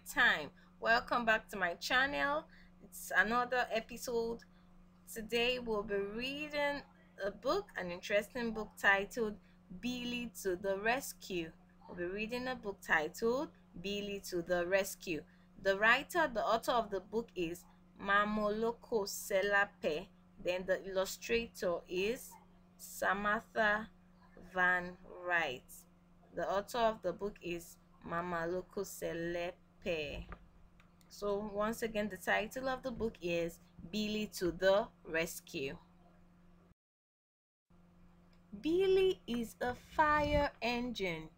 time. Welcome back to my channel. It's another episode. Today we'll be reading a book an interesting book titled billy to the rescue. We'll be reading a book titled billy to the rescue. The writer the author of the book is Mamaloko Selepe. Then the illustrator is samantha van wright. The author of the book is Mamaloko Selepe. So once again, the title of the book is Billy to the Rescue. Billy is a fire engine.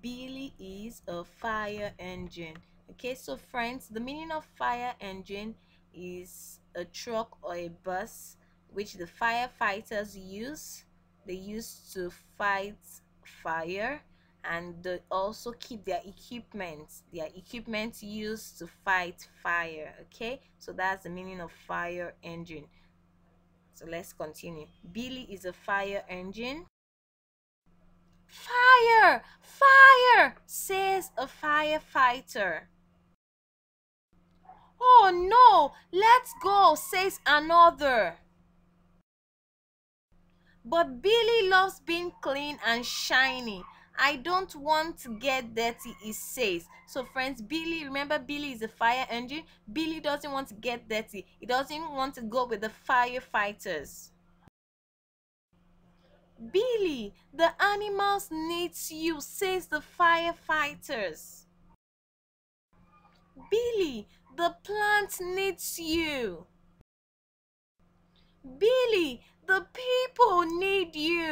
Billy is a fire engine. Okay, so friends, the meaning of fire engine is a truck or a bus which the firefighters use. They use to fight fire and also keep their equipment their equipment used to fight fire okay? So that's the meaning of fire engine. So let's continue. Billy is a fire engine. Fire! Fire! Says a firefighter. Oh no! Let's go says another. But billy loves being clean and shiny I don't want to get dirty, he says. So, friends, Billy, remember, Billy is a fire engine. Billy doesn't want to get dirty, he doesn't want to go with the firefighters. Billy, the animals needs you, says the firefighters. Billy, the plant needs you. Billy, the people need you.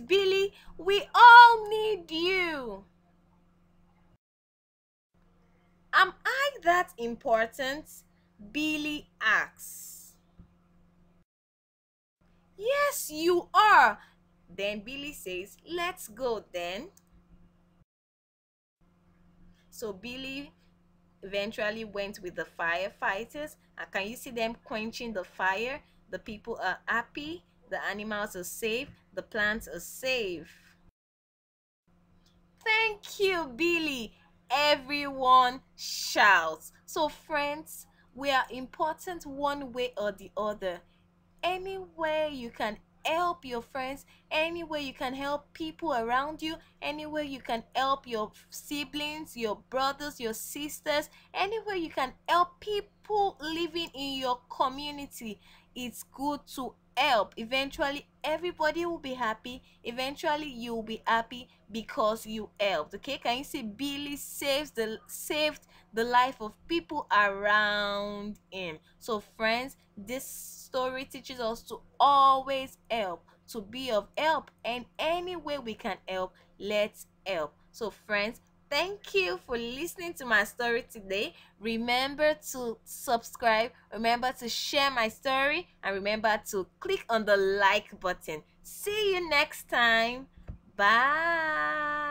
Billy, we all need you. Am I that important? Billy asks. Yes, you are. Then Billy says, Let's go then. So Billy eventually went with the firefighters. And can you see them quenching the fire? The people are happy the animals are safe, the plants are safe. Thank you, Billy. Everyone shouts. So, friends, we are important one way or the other. Anywhere you can help your friends, anywhere you can help people around you, anywhere you can help your siblings, your brothers, your sisters, anywhere you can help people living in your community, it's good to help eventually everybody will be happy eventually you will be happy because you helped okay? Can you see billy saves the saved the life of people around him? So friends this story teaches us to always help to be of help and any way we can help let's help. So friends Thank you for listening to my story today. Remember to subscribe, remember to share my story, and remember to click on the like button. See you next time. Bye.